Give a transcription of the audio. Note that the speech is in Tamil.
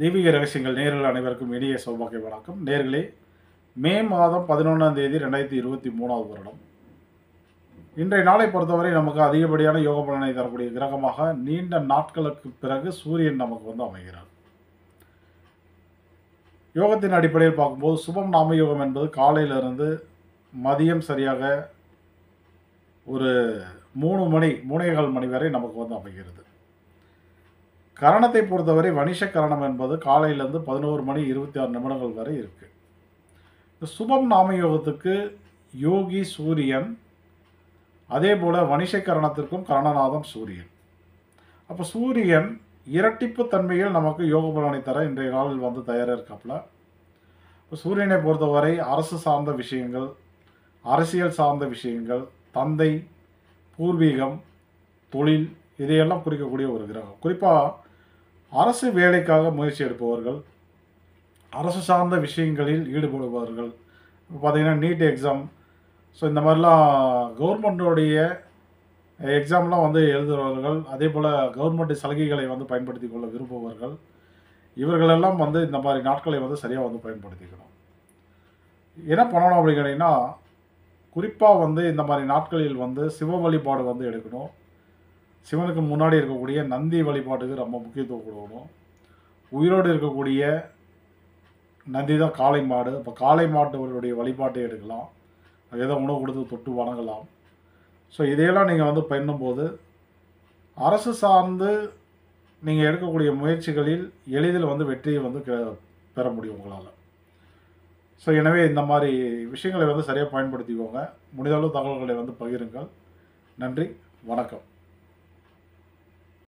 தெய்வீக ரகசியங்கள் நேரில் அனைவருக்கும் இனிய சௌபாகிய வணக்கம். நேர்களே மே மாதம் பதினொன்றாம் தேதி ரெண்டாயிரத்தி இருபத்தி மூணாவது வருடம். இன்றைய நாளை பொறுத்தவரை நமக்கு அதிகப்படியான யோக பலனை தரக்கூடிய கிரகமாக நீண்ட நாட்களுக்கு பிறகு சூரியன் நமக்கு வந்து அமைகிறார். யோகத்தின் அடிப்படையில் பார்க்கும்போது சுபம் நாம யோகம் என்பது காலையிலிருந்து மதியம் சரியாக ஒரு மூணு மணி மூணேகால் மணி வரை நமக்கு வந்து அமைகிறது. கரணத்தை பொறுத்தவரை வணிஷ கரணம் என்பது காலையிலேருந்து பதினோரு மணி இருபத்தி ஆறு நிமிடங்கள் வரை இருக்குது இந்த சுபம் நாம யோகத்துக்கு யோகி சூரியன் அதே போல் வணிஷ கரணத்திற்கும் கரணநாதம் சூரியன். அப்போ சூரியன் இரட்டிப்பு தன்மையில் நமக்கு யோக பலனை தர இன்றைய நாளில் வந்து தயாராக இருக்காப்புல இப்போ சூரியனை பொறுத்தவரை அரசு சார்ந்த விஷயங்கள் அரசியல் சார்ந்த விஷயங்கள் தந்தை பூர்வீகம் தொழில் இதையெல்லாம் குறிக்கக்கூடிய ஒரு கிரகம். குறிப்பாக அரசு வேலைக்காக முயற்சி எடுப்பவர்கள் அரசு சார்ந்த விஷயங்களில் ஈடுபடுபவர்கள். இப்போ பார்த்தீங்கன்னா நீட் எக்ஸாம். ஸோ இந்த மாதிரிலாம் கவர்மெண்ட்டோடைய எக்ஸாம்லாம் வந்து எழுதுபவர்கள் அதே போல் கவர்மெண்ட் சலுகைகளை வந்து பயன்படுத்தி கொள்ள விரும்புபவர்கள் இவர்களெல்லாம் வந்து இந்த மாதிரி நாட்களை வந்து சரியாக வந்து பயன்படுத்திக்கணும். என்ன பண்ணணும் அப்படின்னு கேட்டிங்கன்னா குறிப்பாக வந்து இந்த மாதிரி நாட்களில் வந்து சிவ வழிபாடு வந்து எடுக்கணும். சிவனுக்கு முன்னாடி இருக்கக்கூடிய நந்தி வழிபாட்டுக்கு ரொம்ப முக்கியத்துவம் கொடுக்கணும். உயிரோடு இருக்கக்கூடிய நந்தி தான் காளை மாடு. இப்போ காளை மாட்டுடைய வழிபாட்டை எடுக்கலாம். அது ஏதோ உணவு கொடுத்து தொட்டு வணங்கலாம். ஸோ இதையெல்லாம் நீங்கள் வந்து பண்ணும்போது அரசு சார்ந்து நீங்கள் எடுக்கக்கூடிய முயற்சிகளில் எளிதில் வந்து வெற்றியை வந்து பெ- பெற முடியும் உங்களால். ஸோ எனவே இந்த மாதிரி விஷயங்களை வந்து சரியாக பயன்படுத்திக்கோங்க. முடிந்தளவு தகவல்களை வந்து பகிருங்கள். நன்றி. வணக்கம்.